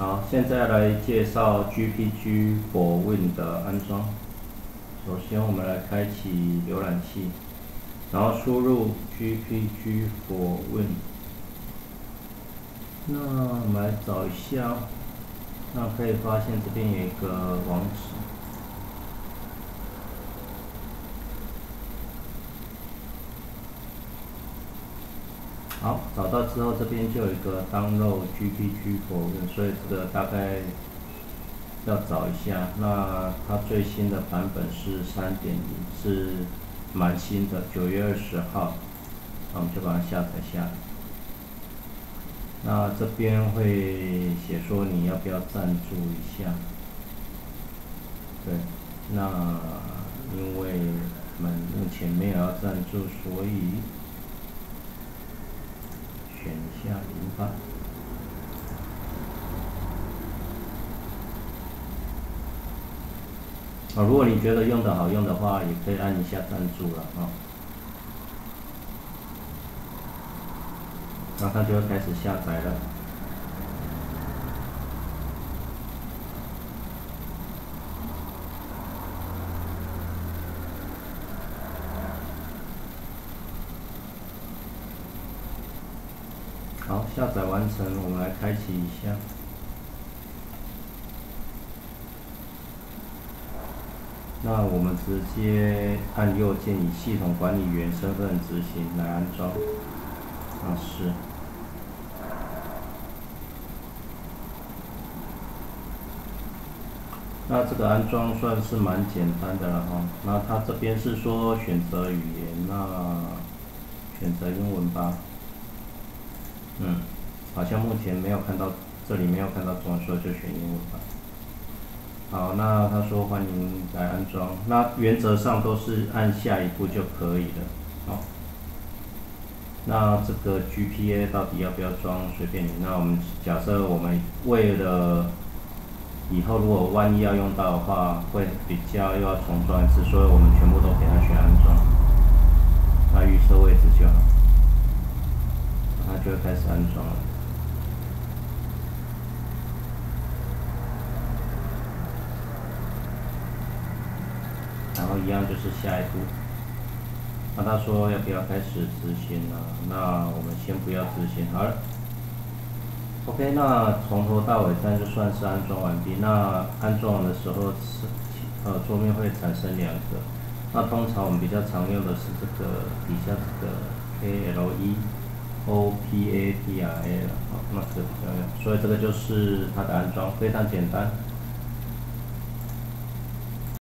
好，现在来介绍 GPG for Win 的安装。首先，我们来开启浏览器，然后输入 GPG for Win。那我们来找一下，那可以发现这边有一个网址。好，找到之后，这边就有一个 download GPG for，所以这个大概要找一下。那它最新的版本是三点零，是蛮新的，九月二十号。那我们就把它下载下来。那这边会写说你要不要赞助一下？对，那因为我们目前没有要赞助，所以。选一下零八。啊，如果你觉得用的好用的话，也可以按一下赞助了啊。那它就要开始下载了。好，下载完成，我们来开启一下。那我们直接按右键，以系统管理员身份执行来安装。啊是。那这个安装算是蛮简单的了哈。那它这边是说选择语言，那选择英文吧。嗯，好像目前没有看到，这里没有看到中文，所以就选英文吧。好，那他说欢迎来安装，那原则上都是按下一步就可以了。好，那这个 GPA 到底要不要装，随便你。那我们假设我们为了以后如果万一要用到的话，会比较又要重装一次，所以我们全部都给他选安装，那预设位置就好。就会开始安装了，然后一样就是下一步。那他说要不要开始执行呢？那我们先不要执行，好了。OK，那从头到尾这就算是安装完毕。那安装完的时候是呃桌面会产生两个，那通常我们比较常用的是这个底下这个 KLE。O P A D I A 了，好，那这个，所以这个就是它的安装，非常简单。